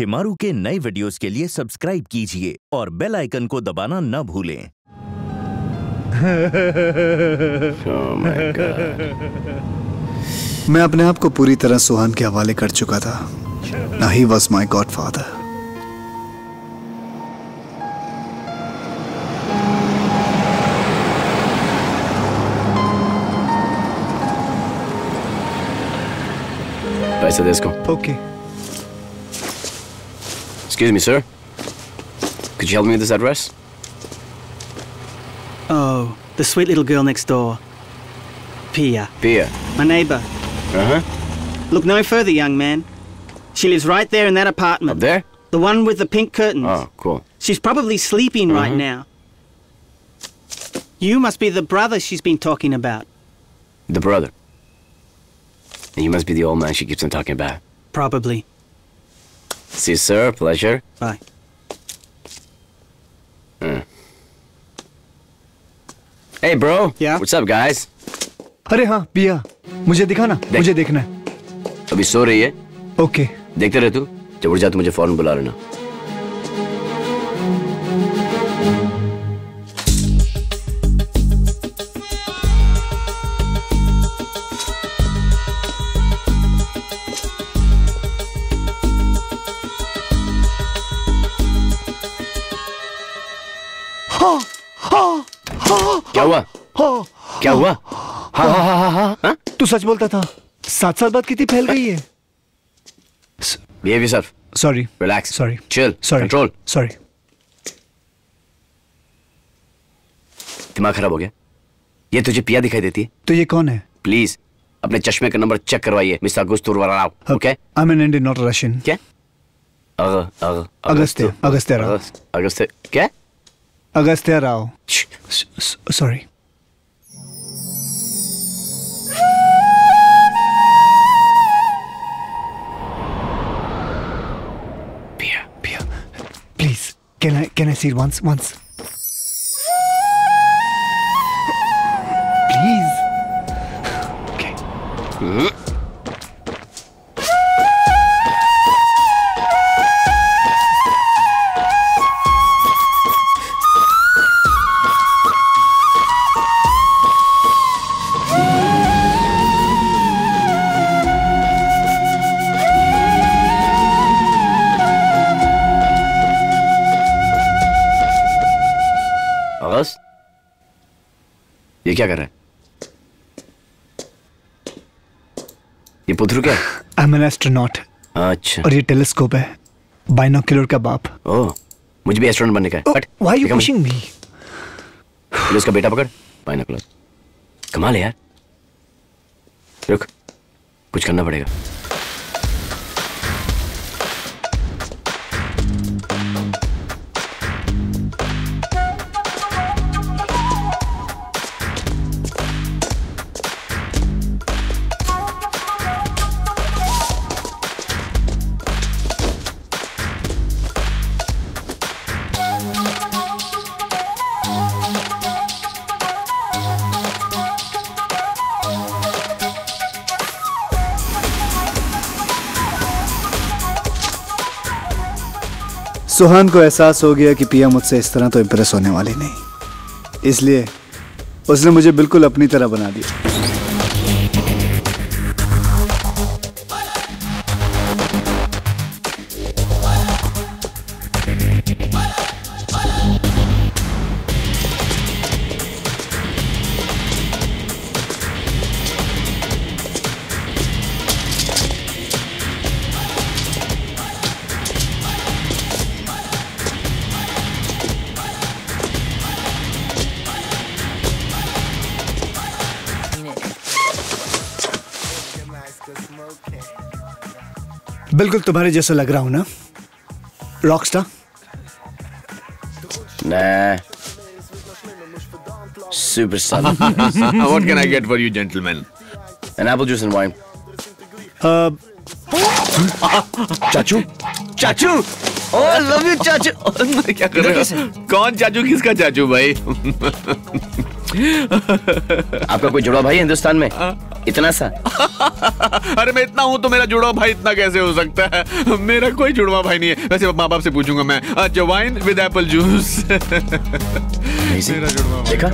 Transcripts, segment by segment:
शिमारू के नए वीडियोस के लिए सब्सक्राइब कीजिए और बेल आइकन को दबाना न भूलें। Oh मैं अपने आप को पूरी तरह सुहान के हवाले कर चुका था। ना he was my God father पैसे दे इसको। Okay Excuse me, sir. Could you help me with this address? Oh, the sweet little girl next door. Pia, Pia. my neighbour. Uh huh. Look no further, young man. She lives right there in that apartment. Up there? The one with the pink curtains. Oh, cool. She's probably sleeping right now. You must be the brother she's been talking about. The brother. And you must be the old man she keeps on talking about. Probably. See, sir. Pleasure. Bye. Hey, bro. Yeah? What's up, guys? अरे हाँ पिया मुझे दिखाना देख। मुझे देखना है अभी सो रही है ओके देखते रहे तू जब उठ जा तो मुझे फ़ौरन बुला लेना क्या हुआ? क्या हुआ? हाँ हाँ हाँ हाँ हाँ। हाँ? तू सच बोलता था। सात साल बाद कितनी फैल गई है? Behave yourself. Sorry Relax. Sorry. Chill. Sorry Control. Sorry दिमाग खराब हो गया। ये तुझे पिया दिखाई देती है? तो ये कौन है? प्लीज़ अपने चश्मे का नंबर चेक करवाइए mister अगुस्तुर Rao okay I am an Indian not Russian क्या? अग अग अगस्त्य, अगस्त्य। अगस्त्य। क्या? Agastya Rao. Shh, sorry. Pia, Pia, please, can I can I see it once, once? ये क्या कर रहा है? ये पुत्र क्या? आई एम एन एस्ट्रोनॉट अच्छा। और ये टेलीस्कोप है। बाइनोक्यूलर का बाप। ओह मुझे भी एस्ट्रोनॉट बनने का है। But why you pushing me ले उसका बेटा पकड़। बाइनोकुलर कमाल है यार। रुक। कुछ करना पड़ेगा। सुहान को एहसास हो गया कि पिया मुझसे इस तरह तो इम्प्रेस होने वाली नहीं। इसलिए उसने मुझे बिल्कुल अपनी तरह बना दिया। बिल्कुल तुम्हारे जैसा लग रहा हूँ ना? रॉकस्टार नहीं superstar what can I get for you gentleman an apple juice and wine चाचू चाचू ओ लव यू चाचू क्या कर रहे हो? कौन चाचू किसका चाचू भाई? आपका कोई जुड़ा भाई हिंदुस्तान में? इतना सा? अरे मैं इतना हूँ तो मेरा जुड़वा भाई इतना कैसे हो सकता है? मेरा कोई जुड़वा भाई नहीं है। वैसे माँ बाप से पूछूँगा मैं। जवाइन विद एप्पल जूस देखा?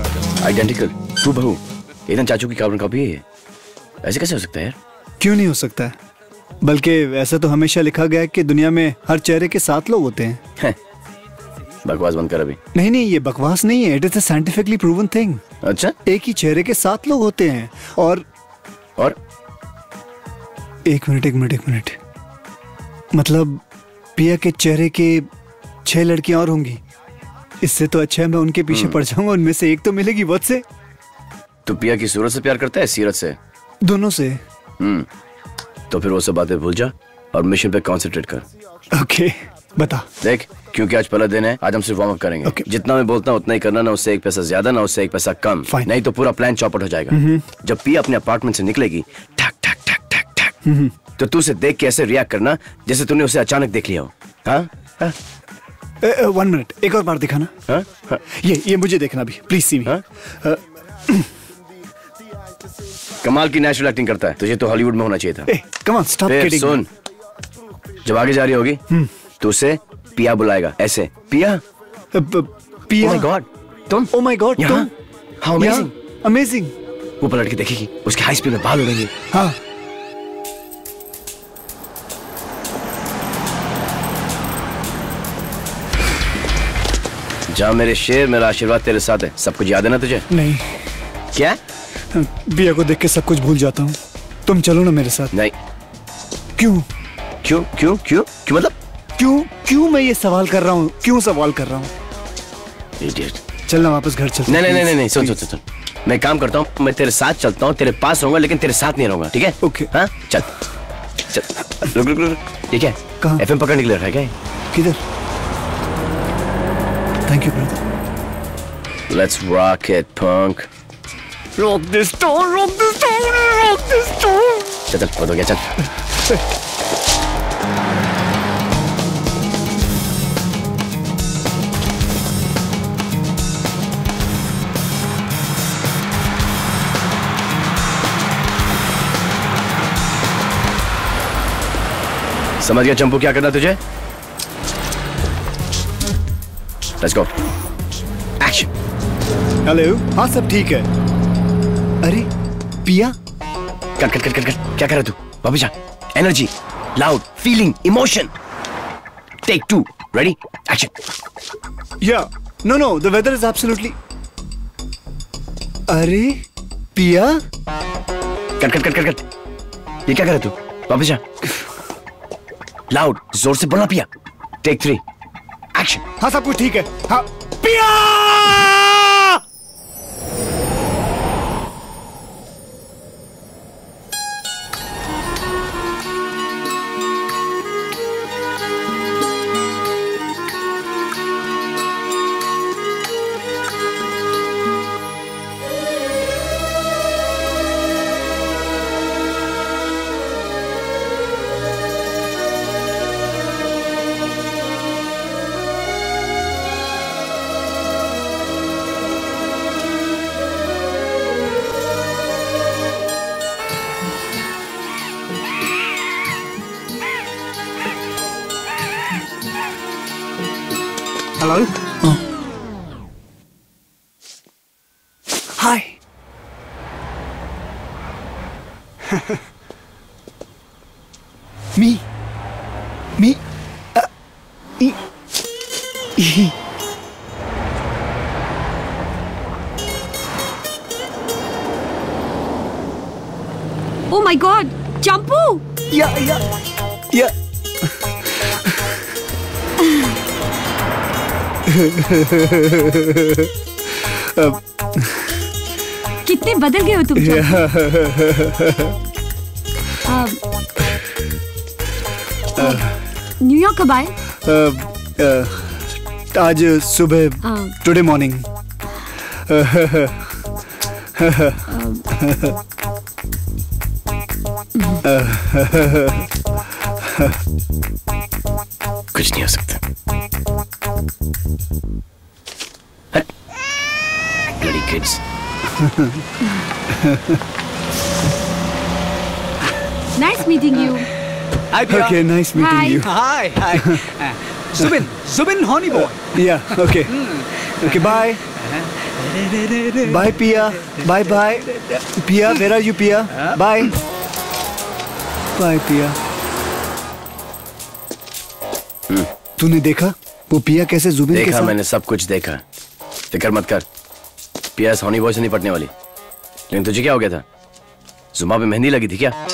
आइडेंटिकल तू बहू। इधन चाचू की कार्बन कॉपी है ऐसे कैसे हो सकता है यार? क्यों नहीं हो सकता है? बल्कि ऐसा तो हमेशा लिखा गया है कि दुनिया में हर चेहरे के सात लोग होते हैं। हैं। बकवास बंद कर अभी। नहीं नहीं ये बकवास नहीं है। It is a scientifically proven thing अच्छा एक ही चेहरे के सात लोग होते हैं और और एक मिनट एक मिनट एक मिनट। मतलब पिया के चेहरे के छह लड़कियाँ और होंगी। इससे तो अच्छा है मैं उनके पीछे पड़ जाऊँगा उनमें से एक तो मिलेगी बहुत से। तू पिया की सूरत से प्यार करता है सीरत से? दोनों से। हम्म तो फिर वो सब बातें भूल जा और मिशन पे कंसंट्रेट कर। ओके बता। देख क्योंकि आज पहला दिन है आज हम सिर्फ़ वार्म अप करेंगे। Okay. जितना मैं बोलता हूँ उतना ही करना ना उससे एक पैसा ज़्यादा ना उससे एक पैसा कम। Fine. नहीं तो पूरा प्लान चौपट हो जाएगा। जब पिया अपने अपार्टमेंट से निकलेगी ठक ठक ठक ठक ठक। तो तू उसे देख के ऐसे रिएक्ट करना जैसे तूने उसे अचानक देख लिया हो। हाँ? हाँ? वन मिनट एक और बार दिखाना। हाँ? हाँ। ये ये मुझे देखना भी प्लीज़ सी हाँ? कमाल की नेचुरल एक्टिंग करता है तुझे तो हॉलीवुड में होना चाहिए था। ए कम स्टॉप सुन। जब आगे जा रही होगी तो उसे पिया बुलाएगा ऐसे। पिया? पिया। Oh my God, तुम? ओ माय गॉड तुम? How amazing. अमेजिंग वो पलट के देखेगी उसके हाई स्पीड में बाल उड़ेंगे। हाँ। जा मेरे शेर मेरा आशीर्वाद तेरे साथ है। सब कुछ याद है ना तुझे? नहीं। क्या? बिया को देख के सब कुछ भूल जाता हूँ। तुम चलो ना मेरे साथ। नहीं। क्यों? क्यों क्यों क्यों? क्यों मतलब? क्यों मैं ये सवाल कर रहा हूँ? क्यों सवाल कर रहा हूँ? चलना वापस घर चलते नहीं नहीं नहीं नहीं सुन सुन सुन मैं काम करता हूँ मैं तेरे साथ चलता हूँ तेरे पास रहूँगा लेकिन तेरे साथ नहीं रहूँगा ठीक है? Okay. हाँ? चल। चल। रुक रुक रुक ये क्या कहाँ? एफएम पकड़ने के लिए रखा है क्या? किधर? Thank you brother Let's rock it, punk. Rock this town rock this town rock this town चल चल हो गया चल। समझ गया चंपू क्या करना तुझे? लेट्स गो एक्शन हेलो हाँ सब ठीक है। अरे पिया? Cut cut cut cut cut क्या कर रहा तू? वापस जा। Energy loud feeling emotion take two ready action या no no the weather is absolutely अरे पिया? Cut cut cut cut cut ये क्या कर रहा तू? वापस जा। लाउड, ज़ोर से बोलना पिया। टेक थ्री एक्शन हाँ सब कुछ ठीक है। हाँ। पिया! Hello? Oh. Hi. me. Me. Uh, Oh my god! Jumbo! Yeah, yeah. Yeah. कितने बदल गए हो तुम न्यूयॉर्क कब आए? Uh, uh, आज सुबह। टुडे मॉर्निंग कुछ नहीं हो सकता। Bloody kids. Nice meeting you. Hi, Pia. Okay, nice meeting Hi. you. Hi, hi. Uh, Zubin, Zubin Honey Boy. Yeah, okay. Okay, bye. Bye, Pia. Bye, bye. Pia, where are you, Pia? Bye. Bye, Pia. तूने देखा वो पिया कैसे जुबिन देखा के साथ? मैंने सब कुछ देखा। फ़िक्र मत कर। पियास होनी बॉय से नहीं पटने वाली। लेकिन तुझे क्या हो गया था? जुमा पे मेहंदी लगी थी क्या?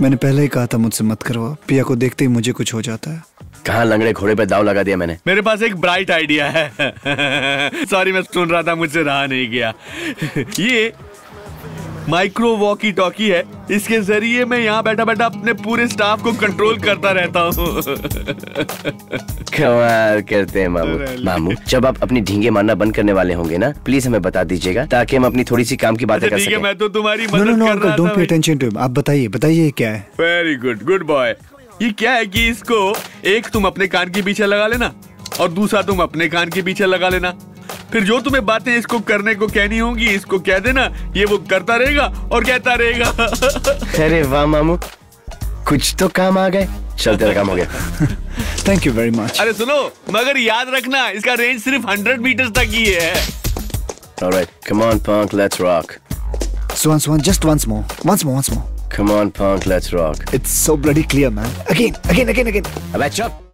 मैंने पहले ही कहा था मुझसे मत करवा पिया को देखते ही मुझे कुछ हो जाता है। कहाँ लंगड़े घोड़े पे दाव लगा दिया मैंने? मेरे पास एक ब्राइट आइडिया है। सॉरी मैं सुन रहा था मुझसे रहा नहीं गया। ये माइक्रो वॉकी टॉकी है। इसके ज़रिए मैं यहाँ बैठा बैठा अपने पूरे स्टाफ को कंट्रोल करता रहता हूँ। कमाल करते हैं मामू। मामू जब आप अपनी ढींगे मारना बंद करने वाले होंगे ना प्लीज़ हमें बता दीजिएगा ताकि हम अपनी थोड़ी सी काम की बातें अच्छा कर सकें। मैं तो तुम्हारी नो नो मदद नो कर रहा डोंट पे था अटेंशन टू आप बताइए बताइए क्या है? वेरी गुड गुड बॉय ये क्या है कि इसको एक तुम अपने कान के पीछे लगा लेना और दूसरा तुम अपने कान के पीछे लगा लेना? फिर जो तुम्हें बातें इसको करने को कहनी होंगी इसको कह देना ये वो करता रहेगा और कहता रहेगा अरे वाह मामू कुछ तो काम आ गए चल तेरा काम हो गया थैंक यू वेरी मच अरे सुनो मगर याद रखना इसका रेंज सिर्फ़ हंड्रेड मीटर तक ही है Alright, come on punk, let's rock. Swan Swan just once more once more once more Come on punk, let's rock. it's so bloody clear man again again again again अबे चुप